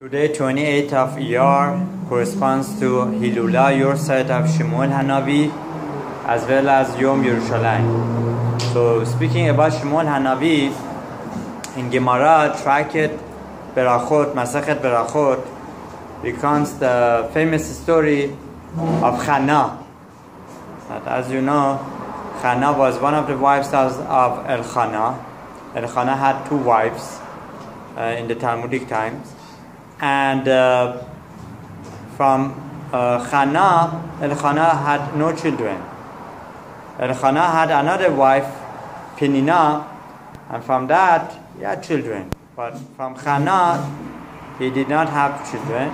Today, 28th of Iyar corresponds to Hilula, Yortzite of Shmuel Hanavi, as well as Yom Yerushalayim. So, speaking about Shmuel Hanavi, in Gemara, Traket Berachot, Masachet Berachot, recounts the famous story of Chana. That, as you know, Chana was one of the wives of Elchana. Elchana had two wives uh, in the Talmudic times and uh, from uh, Chana, Elchana had no children. Elchana had another wife, Penina, and from that he had children. But from Chana, he did not have children.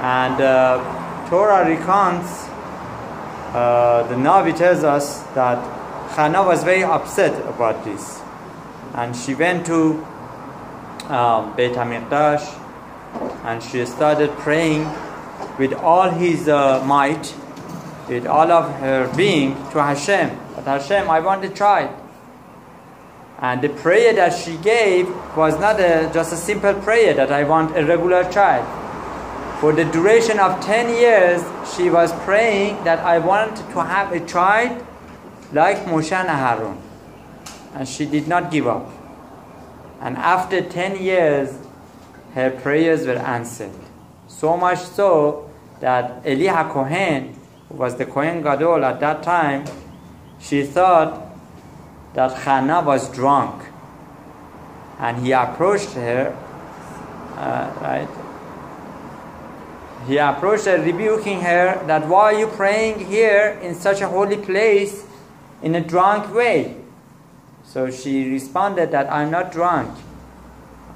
And uh, Torah recounts, uh, the Navi tells us that Chana was very upset about this. And she went to um, Beit HaMikdash, and she started praying with all his uh, might, with all of her being to Hashem. But Hashem, I want to try. And the prayer that she gave was not a, just a simple prayer that I want a regular child. For the duration of 10 years, she was praying that I want to have a child like Moshe and Harun. And she did not give up. And after 10 years, her prayers were answered. So much so that Eli HaKohen, who was the Kohen Gadol at that time, she thought that Chana was drunk. And he approached her, uh, right? He approached her, rebuking her that why are you praying here in such a holy place in a drunk way? So she responded that I'm not drunk.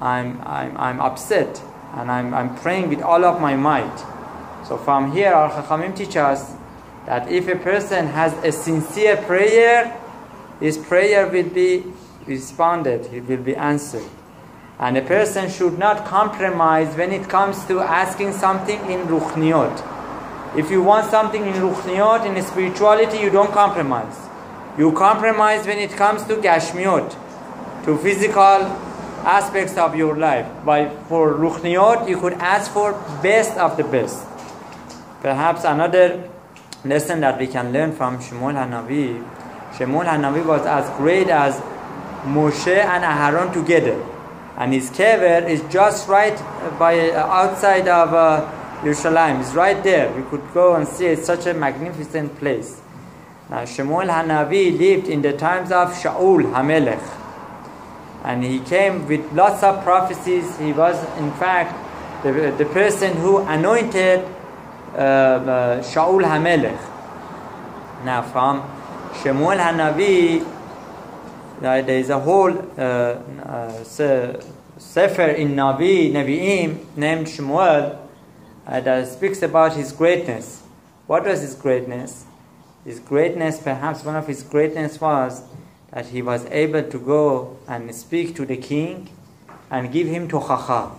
I'm, I'm, I'm upset and I'm, I'm praying with all of my might. So from here, our Chachamim teach us that if a person has a sincere prayer, his prayer will be responded, it will be answered. And a person should not compromise when it comes to asking something in Ruchniot. If you want something in Ruchniot, in spirituality, you don't compromise. You compromise when it comes to Gashmiot, to physical aspects of your life. By for ruchniot, you could ask for best of the best. Perhaps another lesson that we can learn from Shmuel Hanavi. Shmuel Hanavi was as great as Moshe and Aharon together, and his kever is just right by uh, outside of uh. It's right there. We could go and see. It's such a magnificent place. Now, Shmuel Hanavi lived in the times of Shaul Hamelech and he came with lots of prophecies. He was, in fact, the, the person who anointed uh, uh, Shaul HaMelech. Now, from Shemuel HaNavi, uh, there is a whole uh, uh, sefer in Navi, Navi'im, named Shemuel, uh, that speaks about his greatness. What was his greatness? His greatness, perhaps one of his greatness was that he was able to go and speak to the king and give him to tochacha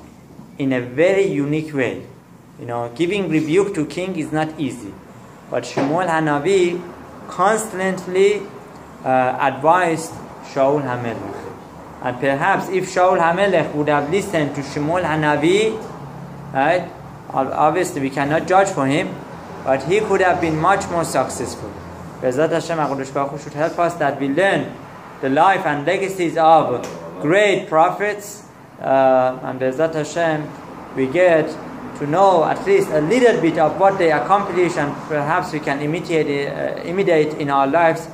in a very unique way. You know, giving rebuke to king is not easy. But Shmuel Hanavi constantly uh, advised Shaul HaMelech. And perhaps if Shaul HaMelech would have listened to Shmuel Hanavi, right, obviously we cannot judge for him, but he could have been much more successful. Bezat Hashem should help us that we learn the life and legacies of great prophets. Uh, and Bezat Hashem, we get to know at least a little bit of what they accomplished, and perhaps we can imitate, uh, imitate in our lives.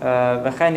Uh, וכן